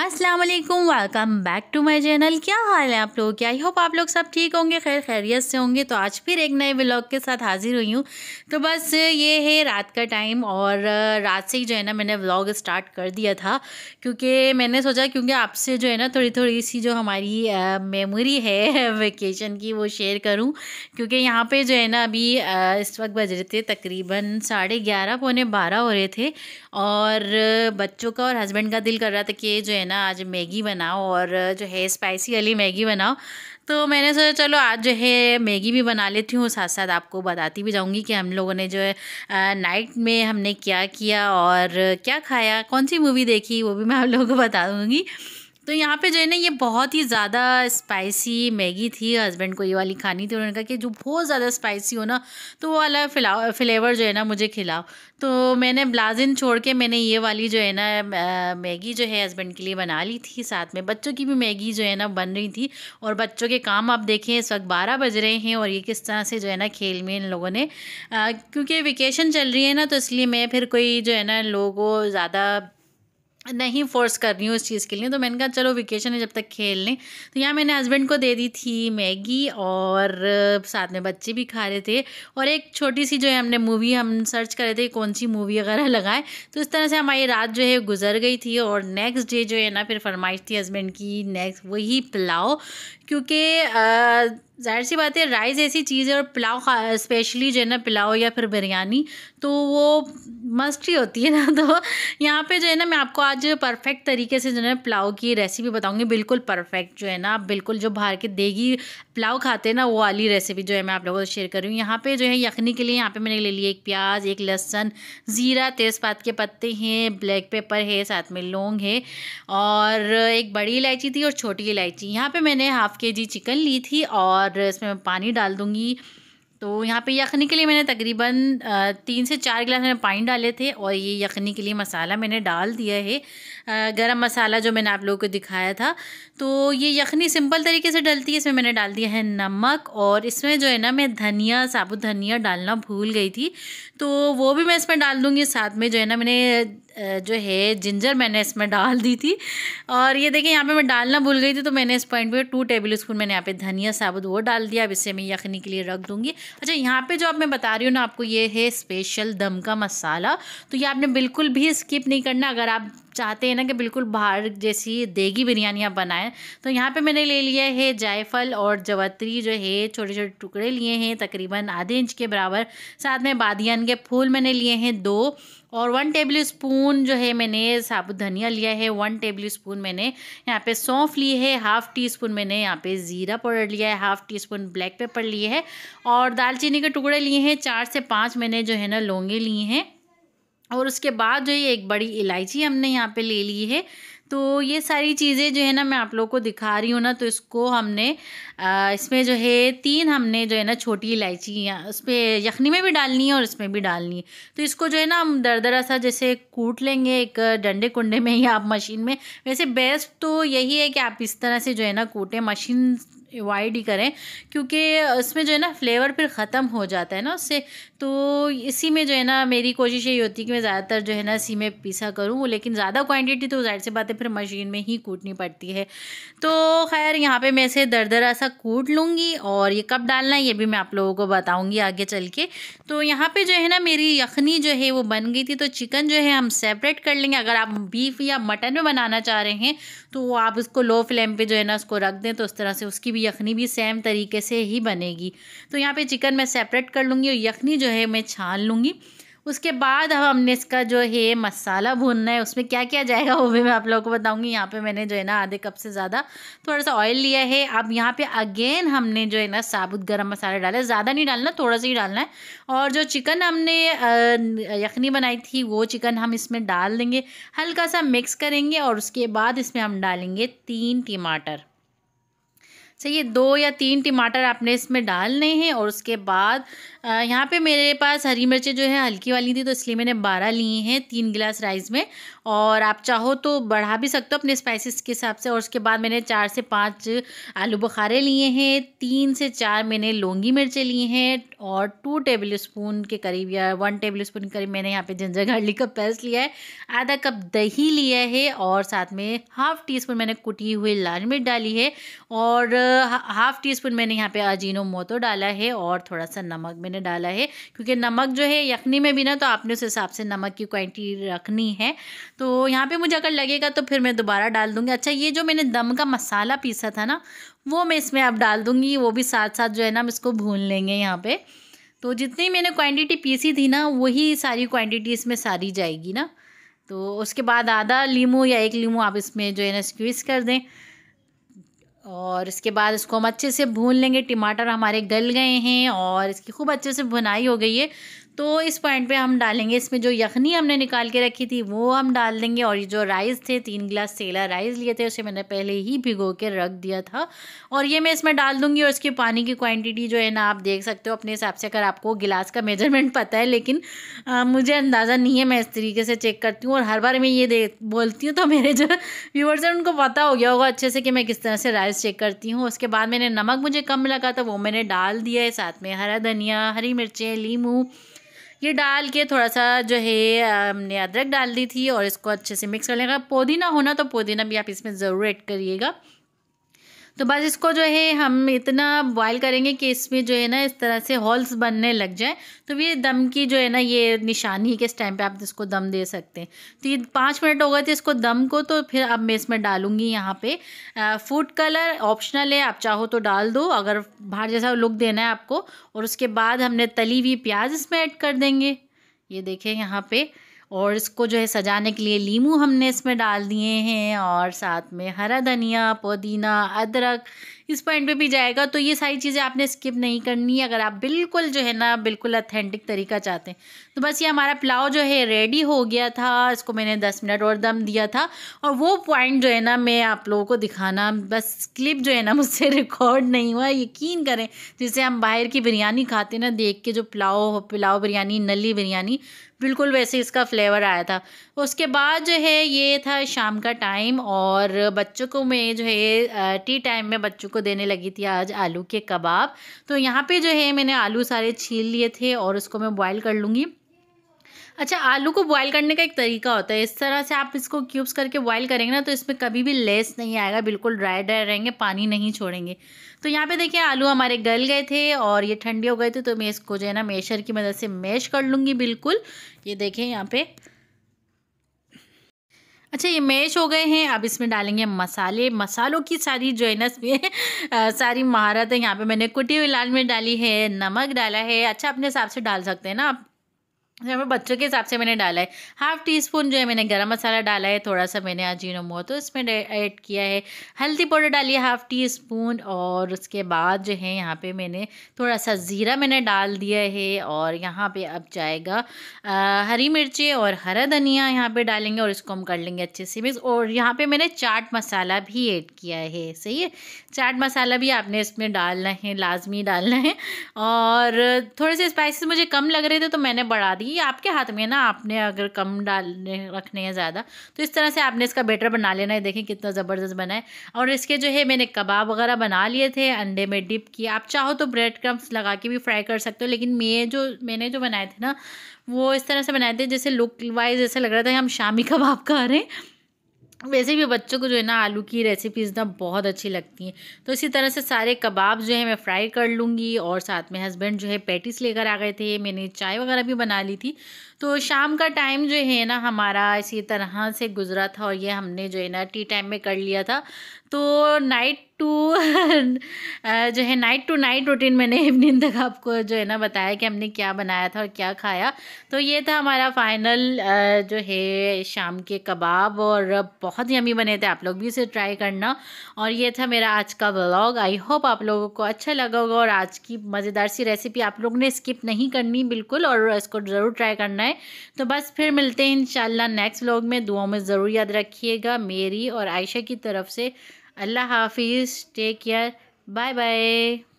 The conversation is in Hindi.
अस्सलाम वालेकुम welcome back to my channel क्या हाल है आप लोगों? के आई होप आप लोग सब ठीक होंगे, खैर खैरियत से होंगे। तो आज फिर एक नए व्लॉग के साथ हाजिर हुई हूँ। तो बस ये है रात का टाइम और रात से ही जो है ना मैंने व्लॉग स्टार्ट कर दिया था। क्योंकि मैंने सोचा क्योंकि आपसे जो है ना थोड़ी थोड़ी सी जो हमारी मेमोरी है वेकेशन की वो शेयर करूँ। क्योंकि यहाँ पर जो है ना अभी इस वक्त बज रहे थे तकरीबन साढ़े ग्यारह, पौने बारह हो रहे थे। और बच्चों का और हस्बैंड का दिल कर रहा था कि जो है ना, आज मैगी बनाओ और जो है स्पाइसी वाली मैगी बनाओ। तो मैंने सोचा, चलो, आज जो है मैगी भी बना लेती हूँ साथ साथ आपको बताती भी जाऊँगी कि हम लोगों ने जो है नाइट में हमने क्या किया और क्या खाया, कौन सी मूवी देखी, वो भी मैं आप लोगों को बता दूँगी। तो यहाँ पे जो है ना, ये बहुत ही ज़्यादा स्पाइसी मैगी थी हस्बैंड को ये वाली खानी थी, उन्होंने कहा कि जो बहुत ज़्यादा स्पाइसी हो ना तो वो वाला फिला फ्लेवर जो है ना, मुझे खिलाओ। तो मैंने ब्लाजिन छोड़ के मैंने ये वाली जो है ना मैगी जो है हस्बैंड के लिए बना ली थी साथ में। बच्चों की भी मैगी जो है ना, बन रही थी, और बच्चों के काम आप देखें, इस वक्त बारह बज रहे हैं, और ये किस तरह से जो है ना, खेल में इन लोगों ने क्योंकि वेकेशन चल रही है ना तो इसलिए मैं फिर कोई जो है ना, लोगों ज़्यादा नहीं फोर्स कर रही हूँ इस चीज़ के लिए। तो मैंने कहा, चलो वेकेशन है, जब तक खेल लें। तो यहाँ मैंने हस्बैंड को दे दी थी मैगी और साथ में बच्चे भी खा रहे थे। और एक छोटी सी जो है, हमने मूवी हम सर्च कर रहे थे, कौन सी मूवी वगैरह लगाए। तो इस तरह से हमारी रात जो है, गुजर गई थी और नेक्स्ट डे जो है ना, फिर फरमाइश थी हस्बैंड की नेक्स्ट वही पुलाव। क्योंकि ज़ाहिर सी बात है, राइस ऐसी चीज़ है और पुलाव स्पेशली जो है ना पुलाव या फिर बिरयानी तो वो मस्ट ही होती है ना तो यहाँ पे जो है ना मैं आपको आज परफेक्ट तरीके से जो है ना पुलाव की रेसिपी बताऊँगी, बिल्कुल परफेक्ट जो है ना, आप बिल्कुल जो बाहर के देगी पुलाव खाते हैं ना, वो वाली रेसिपी जो है मैं आप लोगों से शेयर कर यहाँ पे जो है यखनी के लिए, यहाँ पे मैंने ले लिया एक प्याज, एक लहसन, ज़ीरा, तेज़पात के पत्ते हैं ब्लैक पेपर है, साथ में लौंग है और एक बड़ी इलायची थी और छोटी इलायची। यहाँ पर मैंने हाफ़ के जी चिकन ली थी और और इसमें मैं पानी डाल दूँगी। तो यहाँ पे यखनी के लिए मैंने तकरीबन तीन से चार गिलास मैंने पानी डाले थे और ये यखनी के लिए मसाला मैंने डाल दिया है। गरम मसाला जो मैंने आप लोगों को दिखाया था। तो ये यखनी सिंपल तरीके से डलती है, इसमें मैंने डाल दिया है नमक और इसमें जो है ना, मैं धनिया, साबुत धनिया डालना भूल गई थी। तो वो भी मैं इसमें डाल दूँगी, साथ में जो है ना, मैंने जो है, जिंजर मैंने इसमें डाल दी थी। और ये देखिए, यहाँ पे मैं डालना भूल गई थी तो मैंने इस पॉइंट पे टू टेबल स्पून मैंने यहाँ पे धनिया, साबुत वो डाल दिया। अब इसे मैं यखनी के लिए रख दूँगी। अच्छा यहाँ पे जो आप, मैं बता रही हूँ ना, आपको ये है स्पेशल दम का मसाला। तो ये आपने बिल्कुल भी स्किप नहीं करना। अगर आप चाहते हैं ना कि बिल्कुल बाहर जैसी देगी बिरयानी आप बनाएँ। तो यहाँ पे मैंने ले लिया है जायफल और जवत्री जो है छोटे छोटे टुकड़े लिए हैं तकरीबन आधे इंच के बराबर। साथ में बादियान के फूल मैंने लिए हैं दो और वन टेबल स्पून जो है मैंने साबुत धनिया लिया है। वन टेबल स्पून मैंने यहाँ पे सौंफ ली है। हाफ़ टी स्पून मैंने यहाँ पे ज़ीरा पाउडर लिया है। Half teaspoon black pepper लिए है और दालचीनी के टुकड़े लिए हैं। चार से पाँच मैंने जो है ना, लौंगे लिए हैं। और उसके बाद जो ये एक बड़ी इलायची हमने यहाँ पे ले ली है तो ये सारी चीज़ें जो है ना मैं आप लोगों को दिखा रही हूँ ना तो इसको हमने आ, इसमें जो है तीन हमने जो है ना छोटी इलायची उस पर यखनी में भी डालनी है और इसमें भी डालनी है। तो इसको जो है ना हम दर दरा सा जैसे कूट लेंगे एक डंडे कुंडे में या आप मशीन में। वैसे बेस्ट तो यही है कि आप इस तरह से जो है ना कूटें मशीन अवॉइड ही करें, क्योंकि उसमें जो है ना फ्लेवर फिर ख़त्म हो जाता है ना उससे। तो इसी में जो है ना मेरी कोशिश यही होती है कि मैं ज़्यादातर जो है ना इसी में पीसा करूँ, लेकिन ज़्यादा क्वांटिटी तो ज़ाहिर सी बात है फिर मशीन में ही कूटनी पड़ती है। तो खैर, यहाँ पे मैं इसे दर दरा सा कूट लूँगी और ये कब डालना है, ये भी मैं आप लोगों को बताऊँगी आगे चल के। तो यहाँ पर जो है ना मेरी यखनी जो है वो बन गई थी तो चिकन जो है हम सेपरेट कर लेंगे। अगर आप बीफ या मटन में बनाना चाह रहे हैं तो आप उसको लो फ्लेम पर जो है ना उसको रख दें तो उस तरह से उसकी भी यखनी भी सेम तरीके से ही बनेगी। तो यहाँ पे चिकन मैं सेपरेट कर लूँगी और यखनी जो है मैं छान लूँगी। उसके बाद अब हमने इसका जो है मसाला भूनना है, उसमें क्या क्या जाएगा वो भी मैं आप लोगों को बताऊँगी। यहाँ पे मैंने जो है ना आधे कप से ज़्यादा थोड़ा सा ऑयल लिया है। अब यहाँ पे अगेन हमने जो है ना साबुत गरम मसाला डाला ज़्यादा नहीं डालना थोड़ा सा ही डालना है। और जो चिकन हमने यखनी बनाई थी, वो चिकन हम इसमें डाल देंगे। हल्का सा मिक्स करेंगे और उसके बाद इसमें हम डालेंगे तीन टमाटर। चाहिए दो या तीन टमाटर आपने इसमें डालने हैं और उसके बाद यहाँ पे मेरे पास हरी मिर्चें जो है हल्की वाली थी तो इसलिए मैंने बारह लिए हैं, तीन गिलास राइस में। और आप चाहो तो बढ़ा भी सकते हो अपने स्पाइसेस के हिसाब से। और उसके बाद मैंने चार से पाँच आलू बुखारे लिए हैं, तीन से चार मैंने लौंगी मिर्चें लिए हैं और टू टेबल स्पून के करीब या वन टेबल स्पून के करीब मैंने यहाँ पे जिंजर गार्लिक का पेस्ट लिया है, आधा कप दही लिया है और साथ में हाफ़ टी स्पून मैंने कुटी हुई लाल मिर्च डाली है और हाफ़ टी स्पून मैंने यहाँ पे अजीनो मोतो डाला है और थोड़ा सा नमक मैंने डाला है। क्योंकि नमक जो है यखनी में भी ना तो आपने उस हिसाब से नमक की क्वान्टिटी रखनी है। तो यहाँ पे मुझे अगर लगेगा तो फिर मैं दोबारा डाल दूँगी। अच्छा ये जो मैंने दम का मसाला पीसा था ना, वो मैं इसमें अब डाल दूँगी, वो भी साथ साथ जो है ना हम इसको भून लेंगे यहाँ पर तो जितनी मैंने क्वांटिटी पीसी थी ना, वही सारी क्वांटिटी इसमें सारी जाएगी ना। तो उसके बाद आधा लीमू या एक लीमू आप इसमें जो है ना स्क्वीज़ कर दें। और इसके बाद इसको हम अच्छे से भून लेंगे। टमाटर हमारे गल गए हैं और इसकी खूब अच्छे से भुनाई हो गई है। तो इस पॉइंट पे हम डालेंगे इसमें जो यखनी हमने निकाल के रखी थी वो हम डाल देंगे। और ये जो राइस थे तीन गिलास सेला राइस लिए थे उसे मैंने पहले ही भिगो के रख दिया था। और ये मैं इसमें डाल दूँगी और इसकी पानी की क्वांटिटी जो है ना आप देख सकते हो अपने हिसाब से अगर आपको गिलास का मेज़रमेंट पता है। लेकिन आ, मुझे अंदाज़ा नहीं है मैं इस तरीके से चेक करती हूँ। और हर बार मैं ये दे बोलती हूँ तो मेरे जो व्यूवर्स हैं उनको पता हो गया होगा अच्छे से कि मैं किस तरह से राइस चेक करती हूँ। उसके बाद मैंने नमक मुझे कम लगा था वो मैंने डाल दिया है साथ में हरा धनिया हरी मिर्चें लीमू ये डाल के थोड़ा सा जो है, हमने अदरक डाल दी थी और इसको अच्छे से मिक्स कर लेगा। पुदीना होना तो पुदीना भी आप इसमें ज़रूर ऐड करिएगा। तो बस इसको जो है, हम इतना बॉयल करेंगे कि इसमें जो है ना, इस तरह से हॉल्स बनने लग जाए। तो ये दम की जो है ना, ये निशानी कि टाइम पे आप इसको दम दे सकते हैं। तो ये पाँच मिनट हो गए थे इसको दम को तो फिर अब मैं इसमें डालूँगी यहाँ पे फ़ूड कलर ऑप्शनल है, आप चाहो तो डाल दो। अगर बाहर जैसा लुक देना है आपको, और उसके बाद हमने तली हुई प्याज इसमें ऐड कर देंगे। ये देखें यहाँ पर और इसको जो है सजाने के लिए लीमू हमने इसमें डाल दिए हैं और साथ में हरा धनिया, पुदीना, अदरक इस पॉइंट पे भी जाएगा तो ये सारी चीज़ें आपने स्किप नहीं करनी है अगर आप बिल्कुल जो है ना, बिल्कुल अथेंटिक तरीका चाहते हैं। तो बस ये हमारा पुलाव जो है रेडी हो गया था, इसको मैंने दस मिनट और दम दिया था, और वो पॉइंट जो है ना, मैं आप लोगों को दिखाना, बस क्लिप जो है ना, मुझसे रिकॉर्ड नहीं हुआ, यकीन करें, जिससे हम बाहर की बिरयानी खाते ना, देख के जो पुलाव पुलाव बिरयानी, नली बिरयानी, बिल्कुल वैसे इसका फ्लेवर आया था। उसके बाद जो है, ये था शाम का टाइम और बच्चों को मैं जो है टी टाइम में बच्चों को देने लगी थी आज आलू के कबाब। तो यहाँ पे जो है मैंने आलू सारे छील लिए थे और उसको मैं बॉईल कर लूँगी। अच्छा आलू को बॉईल करने का एक तरीका होता है। इस तरह से आप इसको क्यूब्स करके बॉईल करेंगे ना तो इसमें कभी भी लेस नहीं आएगा, बिल्कुल ड्राई ड्राई रहेंगे, पानी नहीं छोड़ेंगे। तो यहाँ पे देखिए, आलू हमारे गल गए थे और ये ठंडे हो गए थे तो मैं इसको जो है ना मेशर की मदद से मैश कर लूँगी, बिल्कुल। ये देखें यहाँ पे। अच्छा ये मैश हो गए हैं, अब इसमें डालेंगे मसाले। मसालों की सारी जो है ना, इसमें सारी महारत है। यहाँ पे मैंने कुटी हुई लाल मिर्च डाली है, नमक डाला है। अच्छा अपने हिसाब से डाल सकते हैं ना आप। यहाँ पर बच्चों के हिसाब से मैंने डाला है हाफ़ टी स्पून जो है मैंने गरम मसाला डाला है थोड़ा सा मैंने अजीनो मोतो इसमें ऐड किया है। हल्दी पाउडर डाली है हाफ़ टी स्पून और उसके बाद जो है यहाँ पे मैंने थोड़ा सा ज़ीरा मैंने डाल दिया है और यहाँ पे अब जाएगा आ, हरी मिर्ची और हरा धनिया यहाँ पे डालेंगे और इसको हम कर लेंगे अच्छे से मिक्स और यहाँ पर मैंने चाट मसाला भी ऐड किया है सही है? चाट मसाला भी आपने इसमें डालना है लाजमी डालना है और थोड़े से स्पाइसेस मुझे कम लग रहे थे तो मैंने बढ़ा दी ये आपके हाथ में है ना, आपने अगर कम डालने, रखने हैं ज़्यादा तो इस तरह से आपने इसका बेटर बना लेना है। देखें कितना ज़बरदस्त बना है। और इसके जो है, मैंने कबाब वगैरह बना लिए थे, अंडे में डिप किए। आप चाहो तो ब्रेड क्रम्स लगा के भी फ्राई कर सकते हो, लेकिन मैं जो, मैंने जो बनाए थे ना, वो इस तरह से बनाए थे जैसे लुक वाइज ऐसा लग रहा था हम शामी कबाब खा रहे हैं। वैसे भी बच्चों को जो है ना आलू की रेसिपीज़ ना बहुत अच्छी लगती हैं। तो इसी तरह से सारे कबाब जो है मैं फ्राई कर लूँगी और साथ में हस्बैंड जो है पैटिस लेकर आ गए थे। मैंने चाय वगैरह भी बना ली थी। तो शाम का टाइम जो है ना, हमारा इसी तरह से गुजरा था और ये हमने जो है ना, टी टाइम में कर लिया था। तो नाइट टू जो है नाइट टू नाइट रूटीन मैंने इवनिंग तक आपको जो है ना बताया कि हमने क्या बनाया था और क्या खाया। तो ये था हमारा फाइनल जो है शाम के कबाब और बहुत ही अमी बने थे। आप लोग भी इसे ट्राई करना। और ये था मेरा आज का व्लॉग आई होप आप लोगों को अच्छा लगा होगा और आज की मज़ेदार सी रेसिपी आप लोग ने स्किप नहीं करनी, बिल्कुल, और इसको ज़रूर ट्राई करना है। तो बस फिर मिलते हैं इंशाल्लाह नेक्स्ट व्लॉग में। दुआओं में ज़रूर याद रखिएगा। मेरी और आयशा की तरफ़ से। अल्लाह हाफिज़। Take care bye bye